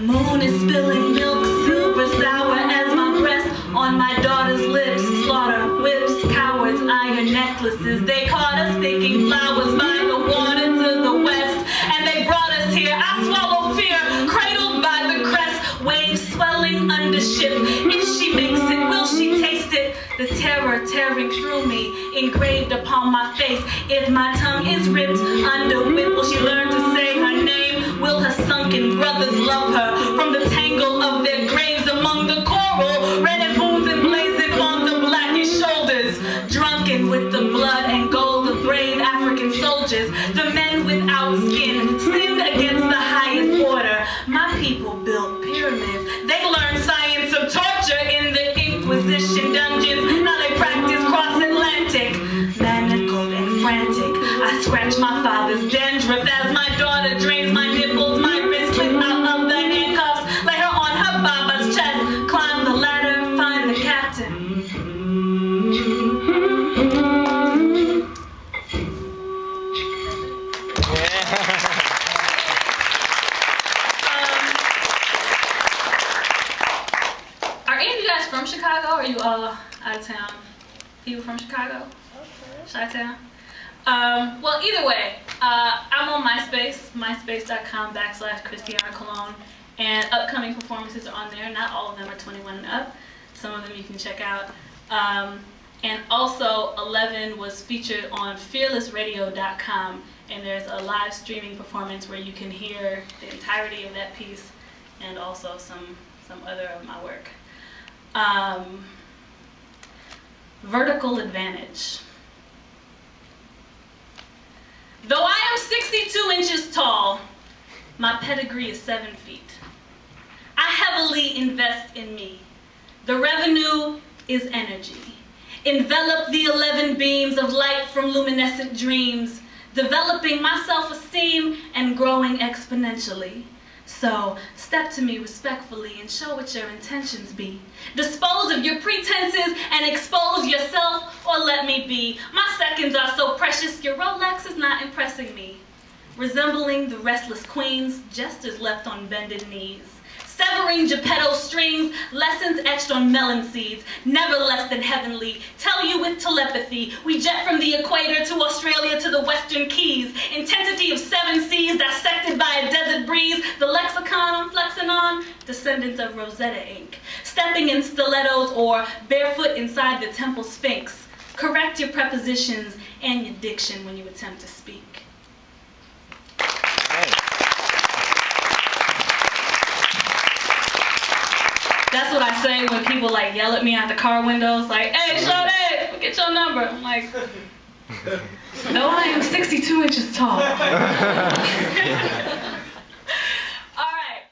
moon is spilling milk, super sour as my breast on my daughter's lips. Slaughter, whips, cowards, iron necklaces. They caught us thinking flowers by the water to the west, and they brought us here. I swallow fear, cradled by the crest, waves swelling under ship. If she makes it, will she taste it? The terror tearing through me, engraved upon my face. If my tongue is ripped under whip, will she learn to say her name? Sunken brothers love her from the tangle of their graves among the coral, red as wounds emblazoned on the blackish shoulders, drunken with the blood and gold of brave African soldiers, the men without skin, sinned against the highest order. My people built pyramids. They learned science of torture in the Inquisition dungeons. Now they practice cross-Atlantic, manacled and frantic. I scratch my father's dandruff as my from Chicago? Or are you all out of town? People from Chicago? Chi-town? Um, well, either way, uh, I'm on MySpace, myspace.com backslash Kristiana Colón, and upcoming performances are on there. Not all of them are 21 and up. Some of them you can check out. Um, and also, 11 was featured on fearlessradio.com, and there's a live streaming performance where you can hear the entirety of that piece and also some, some other of my work. Um, vertical advantage. Though I am 62 inches tall, my pedigree is seven feet. I heavily invest in me. The revenue is energy. Envelop the 11 beams of light from luminescent dreams, developing my self-esteem and growing exponentially. So step to me respectfully and show what your intentions be. Dispose of your pretenses and expose yourself or let me be. My seconds are so precious, your Rolex is not impressing me. Resembling the restless queens, jesters left on bended knees. Severing Geppetto strings, lessons etched on melon seeds, never less than heavenly. Tell you with telepathy, we jet from the equator to Australia to the western keys. Intensity of seven seas dissected by a desert breeze. The lexicon I'm flexing on, descendants of Rosetta ink. Stepping in stilettos or barefoot inside the temple sphinx. Correct your prepositions and your diction when you attempt to speak. That's what I say when people like yell at me out the car windows, like, hey, Sade, get your number. I'm like, no, I am 62 inches tall.